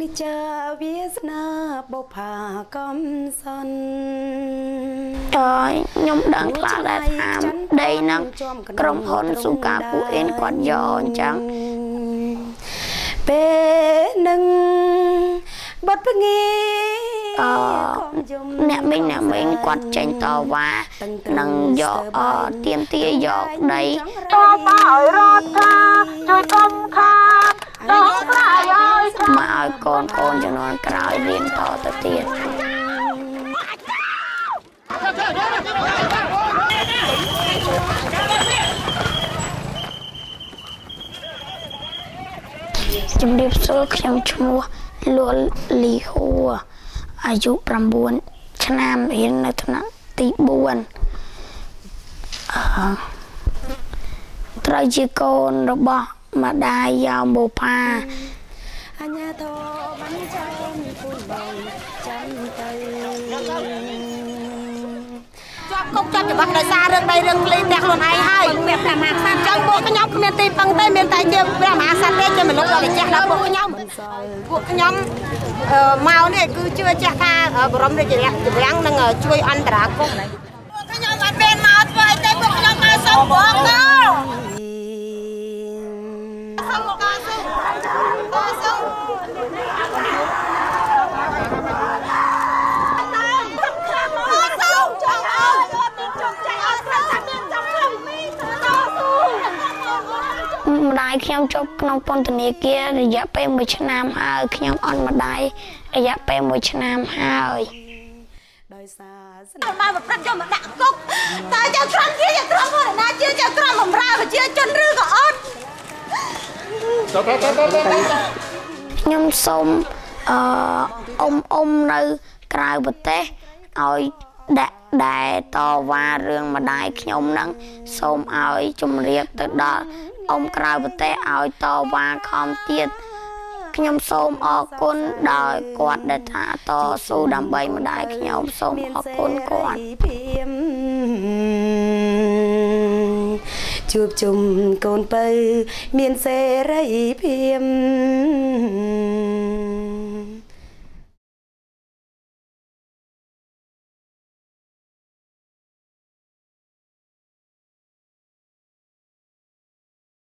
ងនេះចាវាសនាបុផាកំសនអើយខ្ញុំដឹងខ្លះដែរថាដីហ្នឹងក្រុមហ៊ុនស៊ូកាពូអ៊ីនគាត់យកអញ្ចឹងពេលនឹងបត់ពងាអឺអ្នកមីងអ្នកមីងគាត់ចេញតវ៉ានឹងយកអទៀមទាយកដីតបឲ្យរដ្ឋា ឲ្យកូនកូនជំនាន់ក្រោយរៀនតទៅទៀតជំរាបសួរខ្ញុំឈ្មោះលួលលីហួរអាយុ9ឆ្នាំរៀននៅថ្នាក់ទី4អឺត្រូវជាកូនរបស់ម្ដាយយ៉ាវបូផា អញ្ញាធមបានចាំពូនបងចាំទៅជាប់គុកជាប់ច្បាប់ដោយសាររឿងដីរឿងភ្លេងតែខ្លួនឯងហើយមានព្រះមហាក្សត្រចឹងពួកខ្ញុំគ្មានទីពឹងទេមានតែជាព្រះមហាក្សត្រទេជាមនុស្សដ៏លចាស់ដល់ពួកខ្ញុំពួកខ្ញុំអឺមកនេះគឺជឿចាស់ថាបរមរាជរៈជំរាំងនឹងជួយអន្តរាគមន៍ពួកខ្ញុំអត់មានមកធ្វើអីទេពួកខ្ញុំមកសុំបងកោសុំមកកោសុំកោសុំ ម្ដាយខ្ញុំជាប់ក្នុងពន្ធនាគាររយៈពេល1ឆ្នាំហើយខ្ញុំអន់ម្ដាយរយៈពេល1ឆ្នាំហើយដោយសារស្មកប្រព្រឹត្តយកមកដាក់គុកតើចៅក្រមជាចៅក្រមហ្នឹងណាជាចៅក្រមបំរើប្រជាជនឬក៏អត់ខ្ញុំសូមអឺអ៊ំអ៊ំនៅក្រៅប្រទេសឲ្យ ដាក់ដែលតវ៉ារឿងម្ដាយខ្ញុំហ្នឹងសូមឲ្យជំរាបទៅដល់អ៊ំក្រៅប្រទេសឲ្យតវ៉ាខំទៀតខ្ញុំសូមអរគុណដោយគាត់ដែលថាតស៊ូដើម្បីម្ដាយខ្ញុំសូមអរគុណគាត់ភាពជួបជុំកូនពៅមានសេរីភាព